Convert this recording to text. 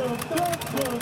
dum, dum,